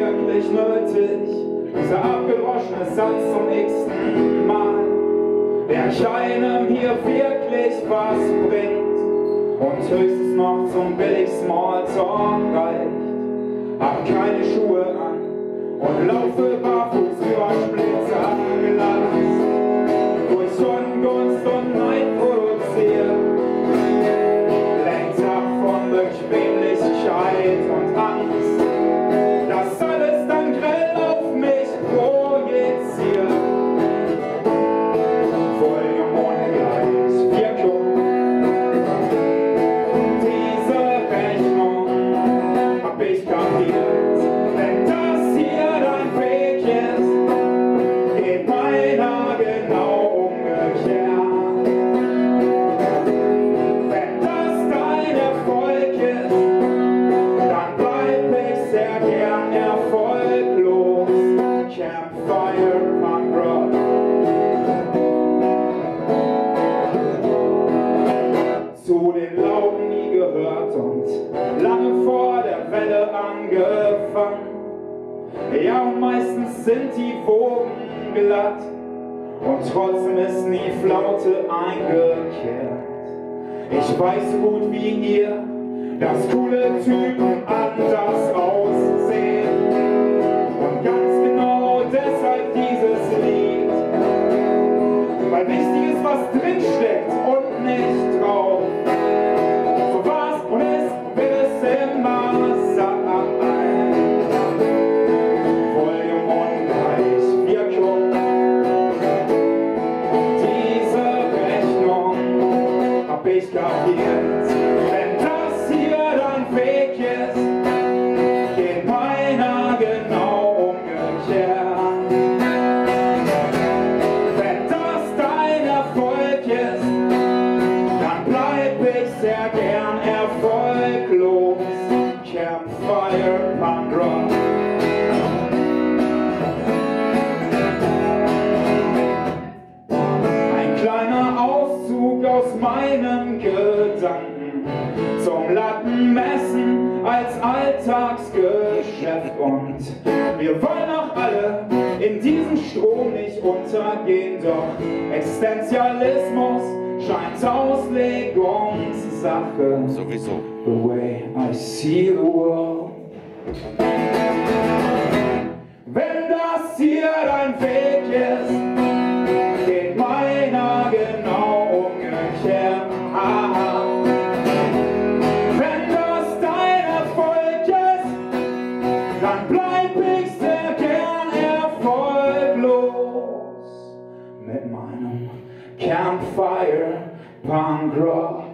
wirklich nötig? Dieser abgedroschene Satz zum nächsten Mal, der keinem hier wirklich was bringt und höchstens noch zum billig Smalltalk reicht. Hab keine Schuhe an und laufe barfuß über Splitter durch Ungunst und Neid produziert. Lenkt ab von Bequemlichkeit und Angst. Den Lauten nie gehört und lange vor der Welle angefangen. Ja, und meistens sind die Wogen glatt und trotzdem ist nie Flaute eingekehrt. Ich weiß so gut wie ihr, dass coole Typen anders aussehen. Und ganz genau deshalb dieses Lied. Weil wichtig ist, was drinsteckt sehr gern erfolglos. Campfire Punk Rock. Zum Lattenmessen als Alltagsgeschäft und wir wollen auch alle in diesem Strom nicht untergehen, doch Existenzialismus scheint Auslegungssache. Sowieso. The way I see the world. Wenn das hier dein Weg ist, geht meiner genau mit meinem Campfire Punk Rock.